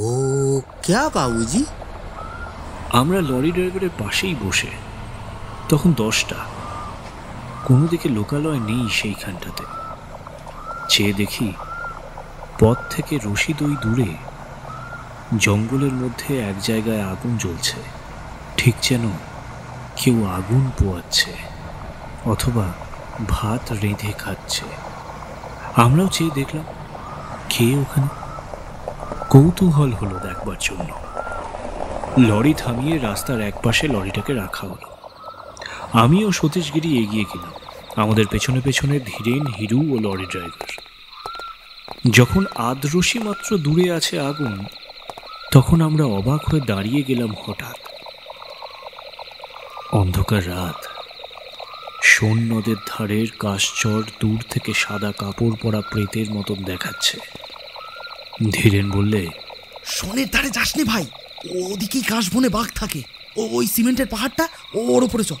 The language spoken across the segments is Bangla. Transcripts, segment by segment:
ও, ক্যা বাবুজি? আমরা লরি ড্রাইভারের পাশেই বসে, তখন দশটা। কোনো দিকে লোকালয় নেই সেইখানটাতে। চেয়ে দেখি পথ থেকে রশিদ ওই দূরে, জঙ্গলের মধ্যে এক জায়গায় আগুন জ্বলছে। ঠিক যেন কেউ আগুন পোয়াচ্ছে, অথবা ভাত রেঁধে খাচ্ছে। আমরাও চেয়ে দেখলাম, কে ওখানে? কৌতূহল হলো দেখবার জন্য। লরি থামিয়ে রাস্তার একপাশে লরিটাকে রাখা হলো। আমি ও সতীশগিরি এগিয়ে গেলাম, আমাদের পেছনে পেছনে ধীরেন, হিরু ও লরি ড্রাইভার। যখন আদ্রসি মাত্র দূরে আছে আগুন, তখন আমরা অবাক হয়ে দাঁড়িয়ে গেলাম হঠাৎ। অন্ধকার রাত। সোন নদের ধারের কাশচর দূর থেকে সাদা কাপড় পরা প্রেতের মতন দেখাচ্ছে। ধীরেন বললে শনের ধারে যাসনি ভাই। ওদিকেই কাশবনে বাঘ থাকে। ও ওই সিমেন্টের পাহাড়টা ওর ওপরে চল।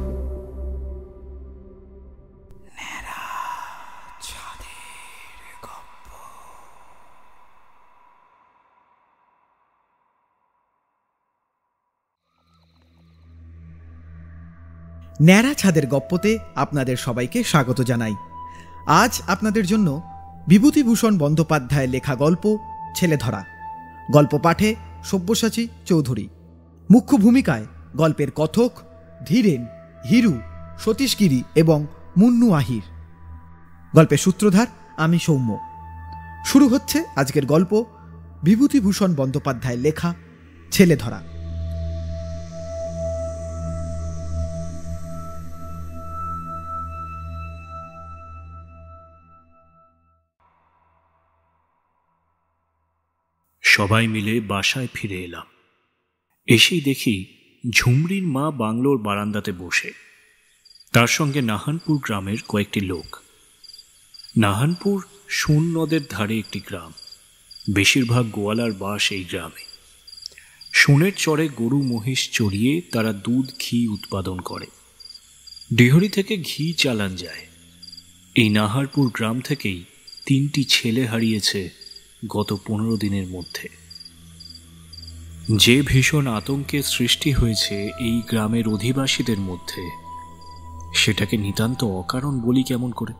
ন্যাড়া ছাদের গপ্পতে আপনাদের সবাইকে স্বাগত জানাই। আজ আপনাদের জন্য বিভূতিভূষণ বন্দ্যোপাধ্যায়ের লেখা গল্প ছেলে ধরা গল্প পাঠে সব্যসাচী চৌধুরী। মুখ্য ভূমিকায় গল্পের কথক ধীরেন, হিরু, সতীশগিরি এবং মুন্নু আহির। গল্পের সূত্রধার আমি সৌম্য। শুরু হচ্ছে আজকের গল্প বিভূতিভূষণ বন্দ্যোপাধ্যায়ের লেখা ছেলে ধরা সবাই মিলে বাসায় ফিরে এলাম। এসেই দেখি ঝুমরির মা বাংলোর বারান্দাতে বসে। তার সঙ্গে নাহানপুর গ্রামের কয়েকটি লোক। নাহানপুর সোন নদের ধারে একটি গ্রাম। বেশিরভাগ গোয়ালার বাস এই গ্রামে। সোনের চরে গরু মহিষ চড়িয়ে তারা দুধ, ঘি উৎপাদন করে। ডিহরি থেকে ঘি চালান যায়। এই নাহারপুর গ্রাম থেকেই তিনটি ছেলে হারিয়েছে গত পনেরো দিনের মধ্যে। যে ভীষণ আতঙ্কের সৃষ্টি হয়েছে এই গ্রামের অধিবাসীদের মধ্যে সেটাকে নিতান্ত অকারণ বলি কেমন করে?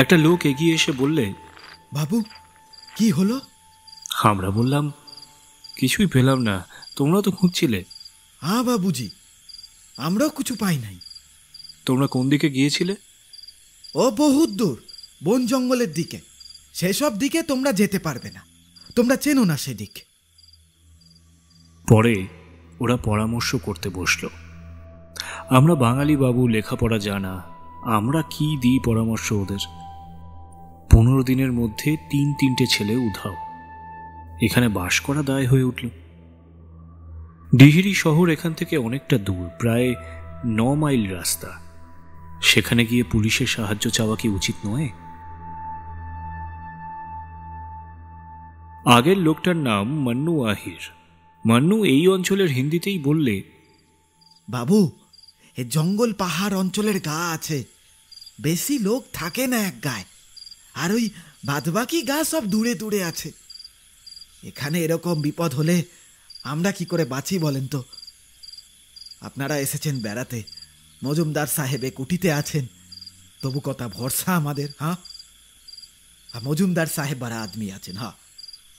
একটা লোক এগিয়ে এসে বললে বাবু কি হলো? আমরা বললাম কিছুই পেলাম না তোমরা তো খুঁজছিলে? হ্যাঁ বাবুজি আমরাও কিছু পাই নাই। তোমরা কোন দিকে গিয়েছিলে? ও বহুত দূর বন জঙ্গলের দিকে। সেসব দিকে তোমরা যেতে পারবে না। তোমরা চেনো না সেদিক। পরে ওরা পরামর্শ করতে বসল। আমরা বাঙালি বাবু, লেখাপড়া জানা, আমরা কি দিই পরামর্শ ওদের? পনেরো দিনের মধ্যে তিন তিনটে ছেলে উধাও। এখানে বাস করা দায় হয়ে উঠল। ডিহিরি শহর এখান থেকে অনেকটা দূর, প্রায় ন মাইল রাস্তা। সেখানে গিয়ে পুলিশের সাহায্য চাওয়া কি উচিত নয়? আগের লোকটার নাম মান্নু আহির। মান্নু এই অঞ্চলের হিন্দিতেই বললে, বাবু, এ জঙ্গল পাহাড় অঞ্চলের গা আছে। বেশি লোক থাকে না এক গায়ে। আর ওই বাদবাকি গা সব দূরে দূরে আছে। এখানে এরকম বিপদ হলে আমরা কি করে বাঁচি বলেন তো? আপনারা এসেছেন বেড়াতে। মজুমদার সাহেবে কুটিতে আছেন। তবু কথা ভরসা আমাদের হ্যাঁ মজুমদার সাহেব বারা আদমি আছেন হ্যাঁ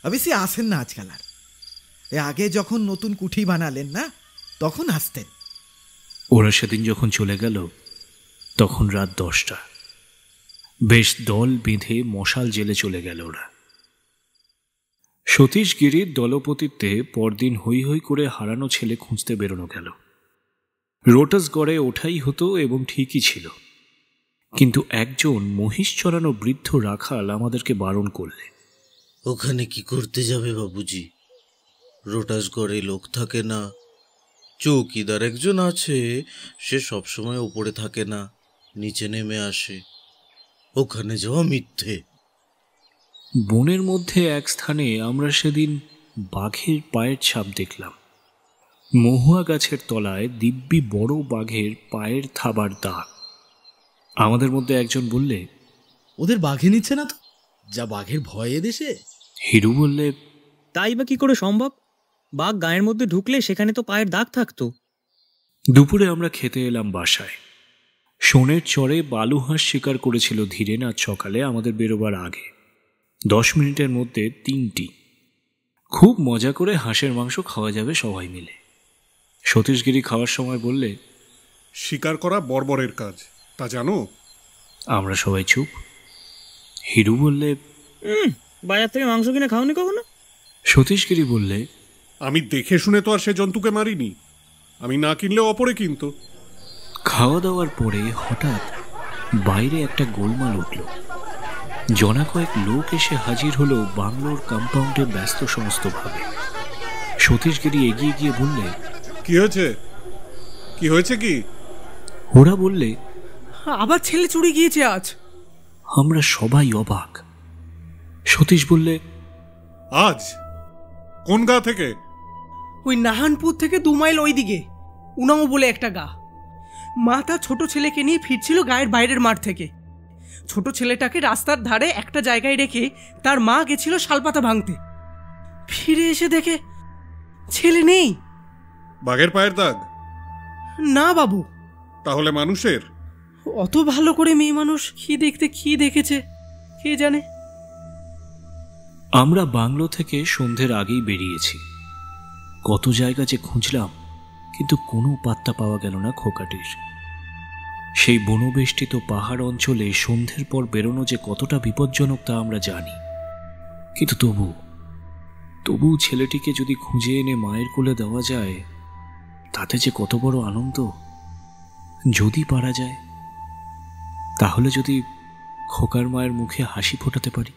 অবশ্যই আসেন না আজকাল আর। এ আগে যখন নতুন কুঠি বানালেন না, তখন আসতেন। ওরা সেদিন যখন চলে গেল, তখন রাত দশটা। বেশ দল বেঁধে মশাল জেলে চলে গেল ওরা। সতীশগিরির দলপতিত্বে পরদিন হৈ হৈ করে হারানো ছেলে খুঁজতে বেরোনো গেল। রোটাস গড়ে ওঠাই হতো এবং ঠিকই ছিল। কিন্তু একজন মহিষ চড়ানো বৃদ্ধ রাখাল আমাদেরকে বারণ করলে ওখানে কি করতে যাবে বাবুজি? রোটাসগড়ে লোক থাকে না। চৌকিদার একজন আছে সে সবসময় ওপরে থাকে না নিচে নেমে আসে। ওখানে যাওয়া মিথ্যে। বনের মধ্যে এক স্থানে আমরা সেদিন বাঘের পায়ের ছাপ দেখলাম। মহুয়া গাছের তলায় দিব্যি বড় বাঘের পায়ের থাবার দাগ। আমাদের মধ্যে একজন বললে ওদের বাঘে নিচ্ছে না তো? যা বাঘের ভয়ে দেশে? হিরু বললে তাই বা কি করে সম্ভব? বাঘ গায়ের মধ্যে ঢুকলে সেখানে তো পায়ের দাগ থাকতো। দুপুরে আমরা খেতে এলাম বাসায়। সোনের চরে বালু হাঁস শিকার করেছিল ধীরেন আজ সকালে আমাদের বেরোবার আগে। দশ মিনিটের মধ্যে তিনটি। খুব মজা করে হাঁসের মাংস খাওয়া যাবে সবাই মিলে। সতীশগিরি খাওয়ার সময় বললে শিকার করা বর্বরের কাজ তা জানো? আমরা সবাই চুপ। হিরু বললে বাজার থেকে মাংস কিনে খাওনি কখনো? সতীশগিরি বললে আমি দেখে শুনে তো আর সে জন্তুকে মারিনি। আমি না কিনলে অপরে কিনতো। খাওয়া দাওয়ার পরে হঠাৎ বাইরে একটা গোলমাল উঠল। জনা কয়েক লোক এসে হাজির হলো বাংলোর কম্পাউন্ডে ব্যস্ত সমস্তভাবে। সতীশগিরি এগিয়ে গিয়ে বললে কি হয়েছে? কি হয়েছে কি? ওরা বললে আবার ছেলে চুরি গিয়েছে আজ। আমরা সবাই অবাক। সতীশ বললে আজ? কোন গা থেকে? ওই নাহানপুর থেকে দু মাইল ওই দিকে উনাও বলে একটা গা। মা তার ছোট ছেলেকে নিয়ে ফিরছিল গায়ের বাইরের মাঠ থেকে। ছোট ছেলেটাকে রাস্তার ধারে একটা জায়গায় রেখে তার মা গেছিল শালপাতা ভাঙতে। ফিরে এসে দেখে ছেলে নেই। বাঘের পায়ের দাগ? না বাবু। তাহলে মানুষের? অত ভালো করে মেয়ে মানুষ কি দেখতে কি দেখেছে কে জানে? আমরা বাংলো থেকে সন্ধ্যের আগেই বেরিয়েছি। কত জায়গা যে খুঁজলাম, কিন্তু কোনো পাত্তা পাওয়া গেল না খোকাটির। সেই বনবেষ্টিত পাহাড় অঞ্চলে সন্ধ্যের পর বেরোনো যে কতটা বিপজ্জনক তা আমরা জানি। কিন্তু তবু তবু ছেলেটিকে যদি খুঁজে এনে মায়ের কোলে দেওয়া যায়, তাতে যে কত বড় আনন্দ। যদি পারা যায়, তাহলে যদি খোকার মায়ের মুখে হাসি ফোটাতে পারি।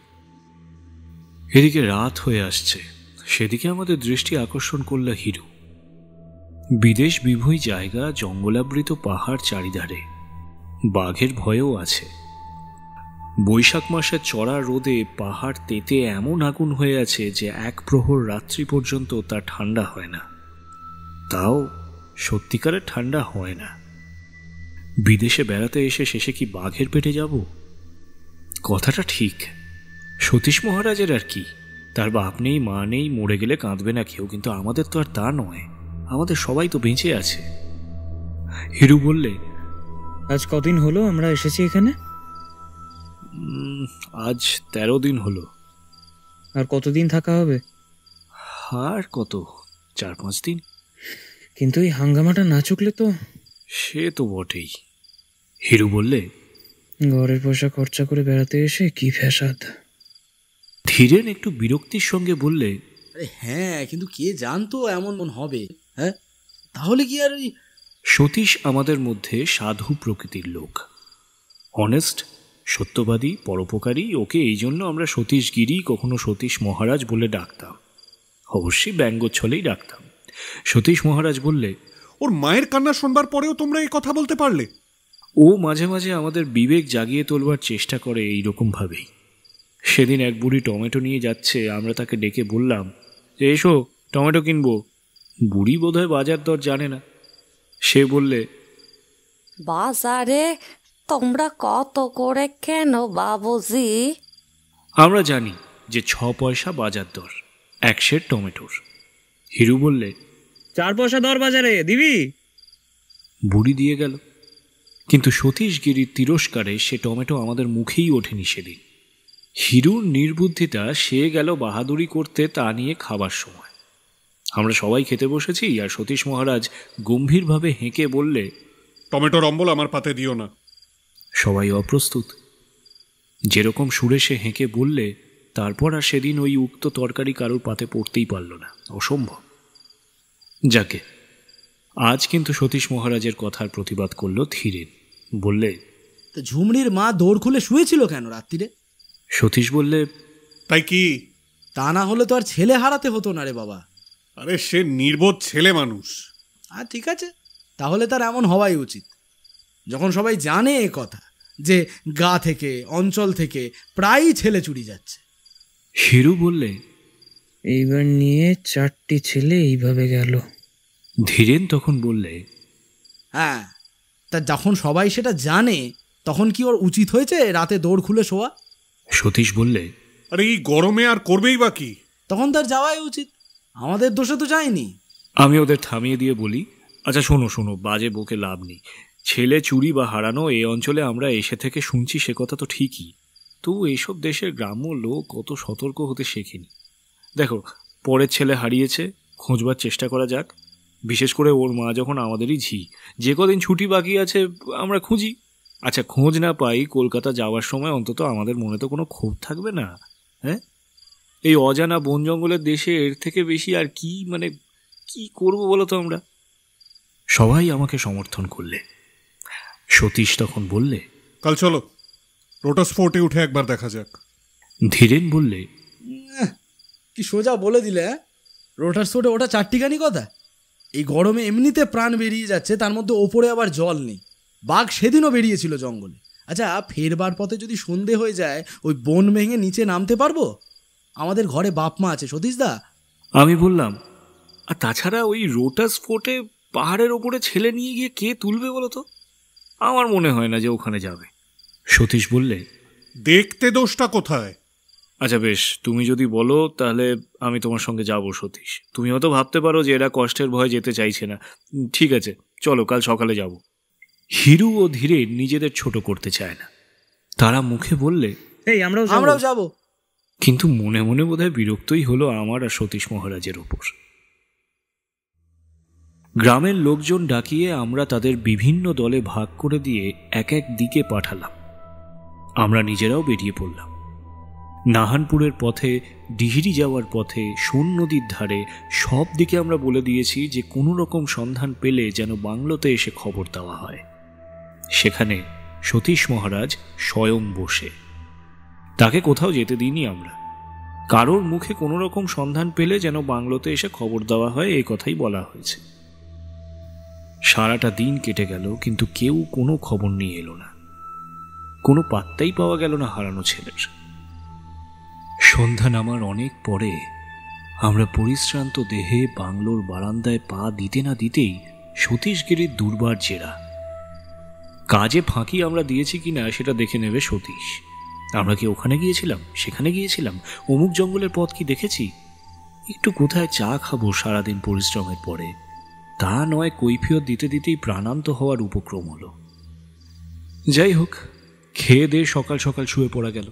এদিকে রাত হয়ে আসছে। সেদিকে আমাদের দৃষ্টি আকর্ষণ করল হিরু। বিদেশ বিভূই জায়গা জঙ্গলাবৃত পাহাড় চারিধারে। বাঘের ভয়ও আছে। বৈশাখ মাসের চড়া রোদে পাহাড় তেতে এমন আগুন হয়ে আছে যে এক প্রহর রাত্রি পর্যন্ত তা ঠান্ডা হয় না। তাও সত্যিকারের ঠান্ডা হয় না। বিদেশে বেড়াতে এসে শেষে কি বাঘের পেটে যাব? কথাটা ঠিক। সতীশ মহারাজের আর কি? তার বাপ নেই মা নেই মরে গেলে কাঁদবে না কেউ কিন্তু আমাদের তো আর তা নয়। আমাদের সবাই তো বেঁচে আছে। হিরু বললে আজ কদিন হলো আমরা এসেছি এখানে? আজ তেরো দিন হলো। আর কতদিন থাকা হবে? আর কত? চার পাঁচ দিন? কিন্তু এই হাঙ্গামাটা না চুকলে তো? সে তো বটেই। হিরু বললে ঘরের পয়সা খরচা করে বেড়াতে এসে কি ফ্যাসাদ। ধীরেন একটু বিরক্তির সঙ্গে বললে আরে হ্যাঁ কিন্তু কে জানতো এমন মন হবে? হ্যাঁ? তাহলে কি আর ওই সতীশ আমাদের মধ্যে সাধু প্রকৃতির লোক। অনেস্ট সত্যবাদী পরোপকারী ওকে এই জন্য আমরা সতীশ গিরি কখনো সতীশ মহারাজ বলে ডাকতাম। অবশ্যই ব্যঙ্গচ্ছলেই ডাকতাম। সতীশ মহারাজ বললে ওর মায়ের কান্না শোনবার পরেও তোমরা এই কথা বলতে পারলে। ও মাঝে মাঝে আমাদের বিবেক জাগিয়ে তোলবার চেষ্টা করে এই রকমভাবেই সেদিন এক বুড়ি টমেটো নিয়ে যাচ্ছে আমরা তাকে ডেকে বললাম যে এসো টমেটো কিনবো। বুড়ি বোধহয় বাজার দর জানে না। সে বললে বাজারে তোমরা কত করে কেন বাবুজি? আমরা জানি যে ছ পয়সা বাজার দর এক সের টমেটোর। হিরু বললে চার পয়সা দর বাজারে দিবি? বুড়ি দিয়ে গেল। কিন্তু সতীশ গিরির তিরস্কারে সে টমেটো আমাদের মুখেই ওঠেনি সেদিন। হিরুর নির্বুদ্ধিতা সে গেল বাহাদুরি করতে তা নিয়ে খাবার সময়। আমরা সবাই খেতে বসেছি আর সতীশ মহারাজ গম্ভীরভাবে হেঁকে বললে টমেটোর অম্বল আমার পাতে দিও না। সবাই অপ্রস্তুত। যেরকম সুরে সে হেঁকে বললে তারপর আর সেদিন ওই উক্ত তরকারি কারোর পাতে পড়তেই পারল না। অসম্ভব। যাকে আজ কিন্তু সতীশ মহারাজের কথার প্রতিবাদ করল ধীরেন বললে তো ঝুমড়ির মা দৌড় খুলে শুয়েছিল কেন রাত্রিরে? সতীশ বললে তাই কি? তা না হলে তো আর ছেলে হারাতে হতো না রে বাবা। আরে সে নির্বোধ ছেলে মানুষ। আর ঠিক আছে। তাহলে তার এমন হওয়াই উচিত। যখন সবাই জানে এ কথা যে গা থেকে অঞ্চল থেকে প্রায়ই ছেলে চুরি যাচ্ছে। হিরু বললে এইবার নিয়ে চারটি ছেলে এইভাবে গেল। ধীরেন তখন বললে হ্যাঁ তা যখন সবাই সেটা জানে তখন কি ওর উচিত হয়েছে রাতে দৌড় খুলে শোয়া? সতীশ বললে আরে এই গরমে আর করবেই বা কি? তখন তার যাওয়াই উচিত। আমাদের দোষে তো যায়নি। আমি ওদের থামিয়ে দিয়ে বলি আচ্ছা শোনো শোনো বাজে বকে লাভ নেই। ছেলে চুরি বা হারানো এই অঞ্চলে আমরা এসে থেকে শুনছি সে কথা তো ঠিকই। তবু এইসব দেশের গ্রাম্য লোক কত সতর্ক হতে শেখেনি। দেখো পরের ছেলে হারিয়েছে খোঁজবার চেষ্টা করা যাক। বিশেষ করে ওর মা যখন আমাদেরই ঝি। যে কদিন ছুটি বাকি আছে আমরা খুঁজি। আচ্ছা খোঁজ না পাই কলকাতা যাওয়ার সময় অন্তত আমাদের মনে তো কোনো ক্ষোভ থাকবে না হ্যাঁ? এই অজানা বন জঙ্গলের দেশে এর থেকে বেশি আর কি মানে কি করব বলো তো আমরা? সবাই আমাকে সমর্থন করলে। সতীশ তখন বললে কাল চলো লোটাস ফোর্টে উঠে একবার দেখা যাক। ধীরেন বললে কি সোজা বলে দিলে হ্যাঁ? রোটার সোটে ওটা চারটিখানি কথা? এই গরমে এমনিতে প্রাণ বেরিয়ে যাচ্ছে তার মধ্যে ওপরে আবার জল নেই। বাঘ সেদিনও বেরিয়েছিল জঙ্গলে। আচ্ছা ফেরবার পথে যদি সন্ধে হয়ে যায় ওই বন ভেঙে নিচে নামতে পারব? আমাদের ঘরে বাপ মা আছে সতীশদা আমি বললাম আর তাছাড়া ওই রোটাস ফোর্টে পাহাড়ের ওপরে ছেলে নিয়ে গিয়ে কে তুলবে বলো তো? আমার মনে হয় না যে ওখানে যাবে। সতীশ বললে দেখতে দোষটা কোথায়? আচ্ছা বেশ তুমি যদি বলো তাহলে আমি তোমার সঙ্গে যাব সতীশ। তুমি হয়তো ভাবতে পারো যে এরা কষ্টের ভয়ে যেতে চাইছে না। ঠিক আছে চলো কাল সকালে যাব। হিরু ও ধীরে নিজেদের ছোট করতে চায় না। তারা মুখে বললে এই আমরাও আমরাও যাব। কিন্তু মনে মনে বোধহয় বিরক্তই হলো আমার আর সতীশ মহারাজের ওপর। গ্রামের লোকজন ডাকিয়ে আমরা তাদের বিভিন্ন দলে ভাগ করে দিয়ে এক এক দিকে পাঠালাম। আমরা নিজেরাও বেরিয়ে পড়লাম। নাহানপুরের পথে ডিহিরি যাওয়ার পথে সোন নদীর ধারে সব দিকে আমরা বলে দিয়েছি যে কোনো রকম সন্ধান পেলে যেন বাংলোতে এসে খবর দেওয়া হয়। সেখানে সতীশ মহারাজ স্বয়ং বসে। তাকে কোথাও যেতে দিইনি আমরা। কারোর মুখে কোনো রকম সন্ধান পেলে যেন বাংলোতে এসে খবর দেওয়া হয়, এই কথাই বলা হয়েছে। সারাটা দিন কেটে গেল, কিন্তু কেউ কোনো খবর নিয়ে এলো না। কোনো পাত্তাই পাওয়া গেল না হারানো ছেলের। সন্ধ্যা নামার অনেক পরে আমরা পরিশ্রান্ত দেহে বাংলোর বারান্দায় পা দিতে না দিতেই সতীশগিরির দুর্বার জেরা কাজে ফাঁকি আমরা দিয়েছি কি না সেটা দেখে নেবে সতীশ। আমরা কি ওখানে গিয়েছিলাম? সেখানে গিয়েছিলাম। অমুক জঙ্গলের পথ কি দেখেছি? একটু কোথায় চা খাব সারাদিন পরিশ্রমের পরে। তা নয়, কৈফিয়ত দিতে দিতেই প্রাণান্ত হওয়ার উপক্রম হলো। যাই হোক, খেয়ে দিয়ে সকাল সকাল শুয়ে পড়া গেল।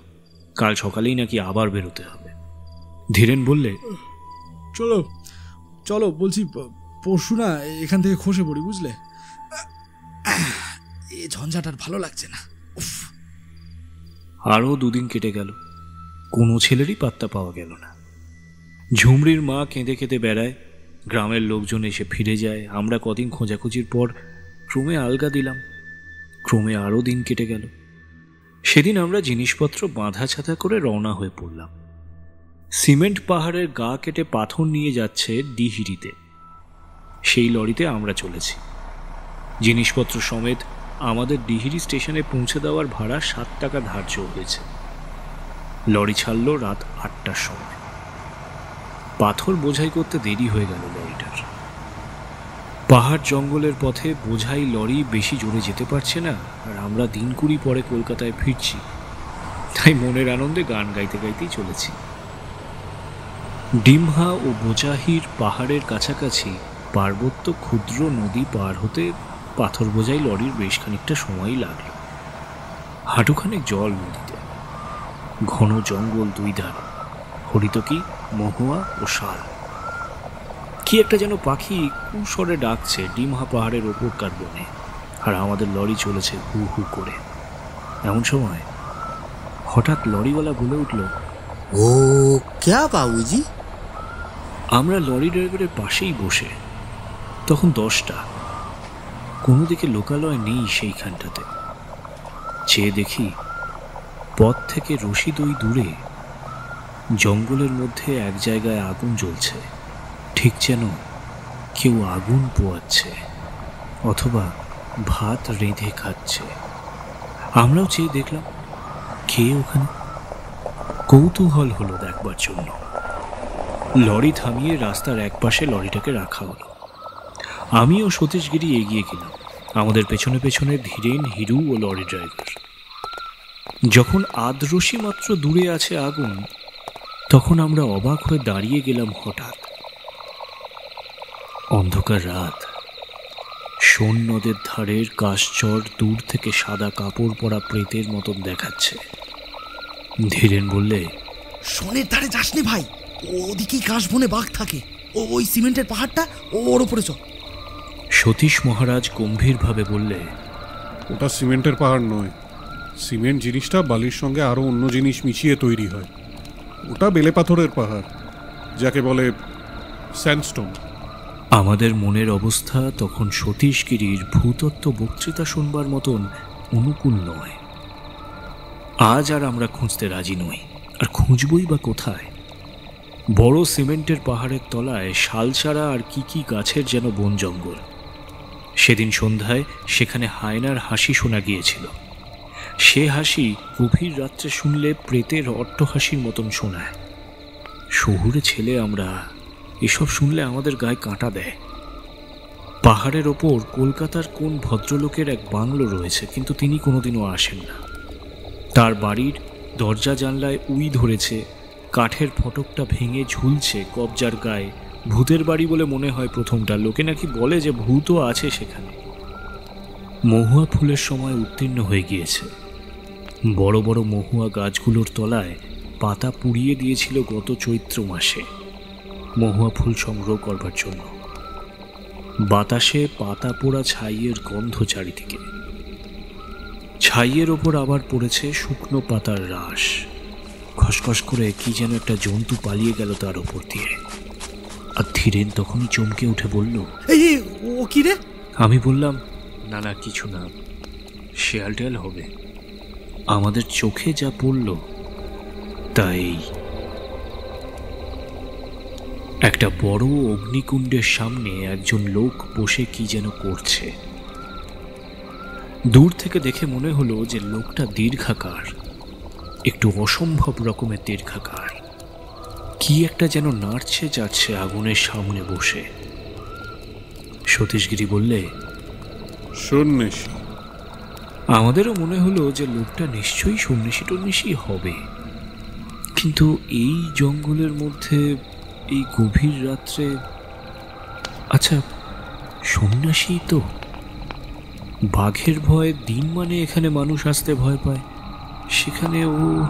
কাল সকালেই নাকি আবার বেরোতে হবে। ধীরেন বললে, চলো চলো, বলছি, পরশু না এখান থেকে খসে পড়ি, বুঝলে? এ ঝঞ্ঝাট আর ভালো লাগছে না। উফ। আরও দুদিন কেটে গেল। কোনো ছেলেরই পাত্তা পাওয়া গেল না। ঝুমরির মা কেঁদে কেঁদে বেড়ায়। গ্রামের লোকজন এসে ফিরে যায়। আমরা কদিন খোঁজাখুঁজির পর ক্রমে আলগা দিলাম। ক্রমে আরও দিন কেটে গেল। সেদিন আমরা জিনিসপত্র বাঁধা ছাতা করে রওনা হয়ে পড়লাম। সিমেন্ট পাহাড়ের গা কেটে পাথর নিয়ে যাচ্ছে ডিহিরিতে। সেই লরিতে আমরা চলেছি। জিনিসপত্র সমেত আমাদের ডিহিরি স্টেশনে পৌঁছে দেওয়ার ভাড়া সাত টাকা ধার্য হয়েছে। লরি ছাড়ল রাত আটটার সময়। পাথর বোঝাই করতে দেরি হয়ে গেল লরিটার। পাহাড় জঙ্গলের পথে বোঝাই লরি বেশি জোরে যেতে পারছে না, আর আমরা দিন কুড়ি পরে কলকাতায় ফিরছি। তাই মনের আনন্দে গান গাইতে গাইতেই চলেছি। ডিমহা ও বোচাহির পাহাড়ের কাছাকাছি পার্বত্য ক্ষুদ্র নদী পার হতে পাথর বোঝাই লরির বেশ খানিকটা সময়ই লাগল। হাঁটুখানেক জল নদীতে। ঘন জঙ্গল দুই ধার। হরিতকি মহুয়া ও শাল। কি একটা যেন পাখি কুসরে ডাকছে ডিমহা পাহাড়ের ওপরকার বনে আর আমাদের লরি চলেছে হু হু করে। এমন সময় হঠাৎ লরিওয়ালা বলে উঠল ও ক্যা বাবুজি? আমরা লরি ড্রাইভারের পাশেই বসে তখন দশটা। কোনো দিকে লোকালয় নেই সেইখানটাতে। চেয়ে দেখি পথ থেকে রশি দই দূরে। জঙ্গলের মধ্যে এক জায়গায় আগুন জ্বলছে। ঠিক যেন কেউ আগুন পোয়াচ্ছে অথবা ভাত রেঁধে খাচ্ছে। আমরাও চেয়ে দেখলাম, কে ওখানে? কৌতূহল হলো দেখবার জন্য। লরি থামিয়ে রাস্তার একপাশে লরিটাকে রাখা হলো। আমিও সতীশগিরি এগিয়ে গেলাম। আমাদের পেছনে পেছনে ধীরেন হিরু ও লরি ড্রাইভার। যখন আদ্রসী মাত্র দূরে আছে আগুন, তখন আমরা অবাক হয়ে দাঁড়িয়ে গেলাম হঠাৎ। অন্ধকার রাত। সোন নদের ধারের কাশচর দূর থেকে সাদা কাপড় পরা প্রেতের মতন দেখাচ্ছে। ধীরেন বললে, শোনের ধারে যাসনি ভাই। ওদিকেই কাশ কাশবনে বাঘ থাকে। ওই সিমেন্টের পাহাড়টা ওর উপরে চল। সতীশ মহারাজ গম্ভীরভাবে বললে ওটা সিমেন্টের পাহাড় নয়। সিমেন্ট জিনিসটা বালির সঙ্গে আরও অন্য জিনিস মিশিয়ে তৈরি হয়। ওটা বেলে পাথরের পাহাড় যাকে বলে স্যান্ডস্টোন। আমাদের মনের অবস্থা তখন সতীশগিরির ভূতত্ত্ব বক্তৃতা শুনবার মতন অনুকূল নয়। আজ আর আমরা খুঁজতে রাজি নই। আর খুঁজবই বা কোথায়? বড় সিমেন্টের পাহাড়ের তলায় শালচারা আর কি কি গাছের যেন বন জঙ্গল। সেদিন সন্ধ্যায় সেখানে হায়নার হাসি শোনা গিয়েছিল। সে হাসি গভীর রাত্রে শুনলে প্রেতের অট্টহাসির মতন শোনায়। শহুরে ছেলে আমরা, এসব শুনলে আমাদের গায়ে কাঁটা দেয়। পাহাড়ের ওপর কলকাতার কোন ভদ্রলোকের এক বাংলো রয়েছে, কিন্তু তিনি কোনোদিনও আসেন না। তার বাড়ির দরজা জানলায় উই ধরেছে, কাঠের ফটকটা ভেঙে ঝুলছে কবজার গায়ে। ভূতের বাড়ি বলে মনে হয় প্রথমটা। লোকে নাকি বলে যে ভূতও আছে সেখানে। মহুয়া ফুলের সময় উত্তীর্ণ হয়ে গিয়েছে। বড় বড় মহুয়া গাছগুলোর তলায় পাতা পুড়িয়ে দিয়েছিল গত চৈত্র মাসে। মহুয়া ফুল সংগ্রহ করবার জন্য। বাতাসে পাতা পোড়া ছাইয়ের গন্ধ চারিদিকে। ছাইয়ের ওপর আবার পড়েছে শুকনো পাতার রাস খসখস করে কি যেন একটা জন্তু পালিয়ে গেল তার ওপর দিয়ে। আর ধীরেন তখনই চমকে উঠে বলল এই ও কি রে? আমি বললাম না না কিছু না শেয়াল টেয়াল হবে। আমাদের চোখে যা পড়ল তাই একটা বড় অগ্নিকুণ্ডের সামনে একজন লোক বসে কি যেন করছে। দূর থেকে দেখে মনে হলো যে লোকটা দীর্ঘাকার একটু অসম্ভব রকমের দীর্ঘাকার। কি একটা যেন নাড়ছে যাচ্ছে আগুনের সামনে বসে। সতীশগিরি বললে সন্ন্যাসী। আমাদেরও মনে হলো যে লোকটা নিশ্চয়ই সন্ন্যাসী টন্যাসী হবে। কিন্তু এই জঙ্গলের মধ্যে এই গভীর রাত্রে আচ্ছা সন্ন্যাসী তো। বাঘের ভয়ে দিন মানে এখানে মানুষ আসতে ভয় পায়। সেখানে ও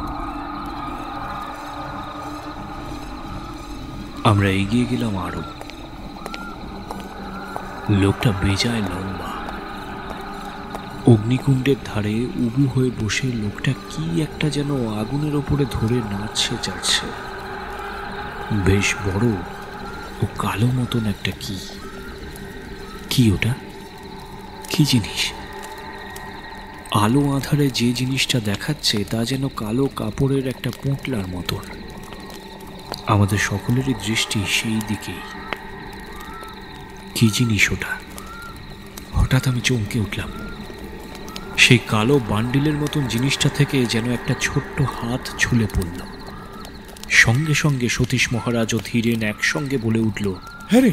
আমরা এগিয়ে গেলাম আরও। লোকটা বেজায় লম্বা। অগ্নিকুণ্ডের ধারে উবু হয়ে বসে লোকটা কি একটা যেন আগুনের ওপরে ধরে নাচছে যাচ্ছে বেশ বড় ও কালো মতন একটা কি। কি ওটা? কি জিনিস? আলো আধারে যে জিনিসটা দেখাচ্ছে তা যেন কালো কাপড়ের একটা পোঁটলার মতন। আমাদের সকলেরই দৃষ্টি সেই দিকেই। কি জিনিস ওটা? হঠাৎ আমি চমকে উঠলাম। সেই কালো বান্ডিলের মতন জিনিসটা থেকে যেন একটা ছোট্ট হাত ঝুলে পড়ল। সঙ্গে সঙ্গে সতীশ মহারাজ ও ধীরেন একসঙ্গে বলে উঠল হ্যাঁ রে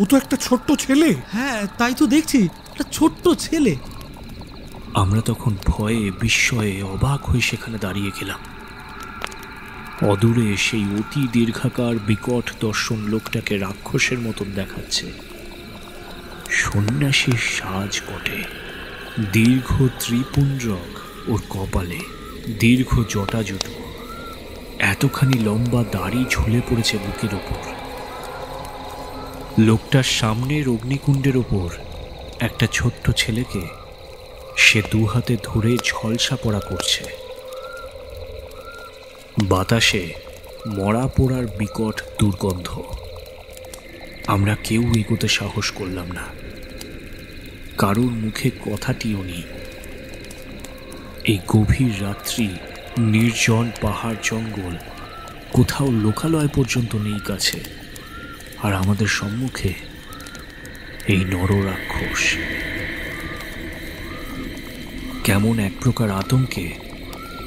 ও তো একটা ছোট্ট ছেলে। হ্যাঁ তাই তো দেখছি একটা ছোট্ট ছেলে। আমরা তখন ভয়ে বিস্ময়ে অবাক হয়ে সেখানে দাঁড়িয়ে গেলাম। অদূরে সেই অতি দীর্ঘাকার বিকট দর্শন লোকটাকে রাক্ষসের মতন দেখাচ্ছে। সন্ন্যাসীর সাজ বটে। দীর্ঘ ত্রিপুঞ্জক ওর কপালে, দীর্ঘ জটাজুটো। এতখানি লম্বা দাড়ি ঝুলে পড়েছে বুকের ওপর। লোকটার সামনের অগ্নিকুণ্ডের ওপর একটা ছোট্ট ছেলেকে সে দু হাতে ধরে ঝলসা পড়া করছে। বাতাসে মরা পোড়ার বিকট দুর্গন্ধ। আমরা কেউ এগোতে সাহস করলাম না। কারোর মুখে কথাটিও নেই। এই গভীর রাত্রি, নির্জন পাহাড় জঙ্গল, কোথাও লোকালয় পর্যন্ত নেই কাছে। আর আমাদের সম্মুখে এই নররাক্ষস। কেমন এক প্রকার আতঙ্কে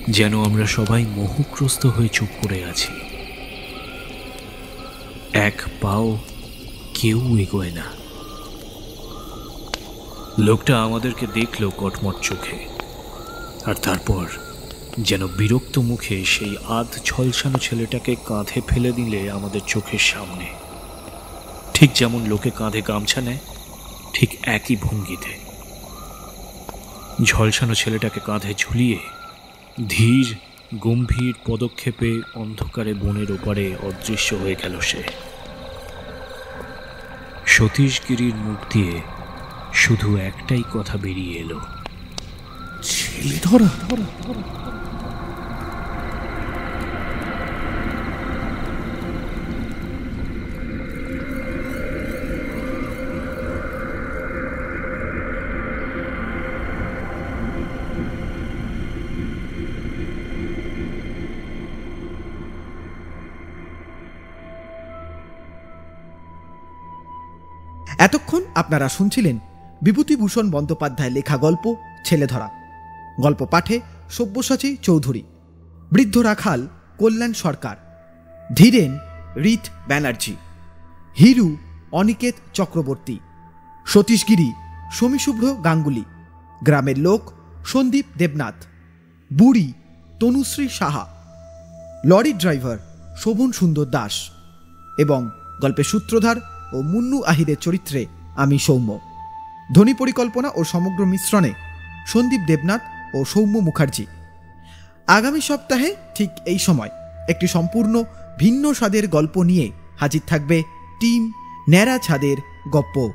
যেন আমরা সবাই মোহগ্রস্ত হয়ে চুপ করে আছি। এক পাও কেউ এগোয় না। লোকটা আমাদেরকে দেখল কটমট চোখে, আর তারপর যেন বিরক্ত মুখে সেই আধ ঝলসানো ছেলেটাকে কাঁধে ফেলে দিলে আমাদের চোখের সামনে। ঠিক যেমন লোকে কাঁধে গামছা নেয়, ঠিক একই ভঙ্গিতে। ঝলসানো ছেলেটাকে কাঁধে ঝুলিয়ে ধীর, গম্ভীর পদক্ষেপে অন্ধকারে বনের ওপারে অদৃশ্য হয়ে গেল সে। সতীশগিরির মুখ দিয়ে শুধু একটাই কথা বেরিয়ে এলো। ছেলে ধরা। এতক্ষণ আপনারা শুনছিলেন বিভূতিভূষণ বন্দ্যোপাধ্যায় লেখা গল্প, ছেলে ধরা। গল্প পাঠে সব্যসাচী চৌধুরী। বৃদ্ধ রাখাল, কল্যাণ সরকার। ধীরেন, রীত ব্যানার্জি। হিরু, অনিকেত চক্রবর্তী। সতীশগিরি, সমীশুভ্র গাঙ্গুলি। গ্রামের লোক, সন্দীপ দেবনাথ। বুড়ি, Tanushree Saha. Lorry driver Shobhan Sundar Das. এবং গল্পের সূত্রধার ও মুন্নু আহিরের চরিত্রে আমি সৌম্য। ধ্বনি পরিকল্পনা ও সমগ্র মিশ্রণে সন্দীপ দেবনাথ ও সৌম্য মুখার্জি। আগামী সপ্তাহে ঠিক এই সময় একটি সম্পূর্ণ ভিন্ন স্বাদের গল্প নিয়ে হাজির থাকবে টিম ন্যাড়া ছাদের গপ্প।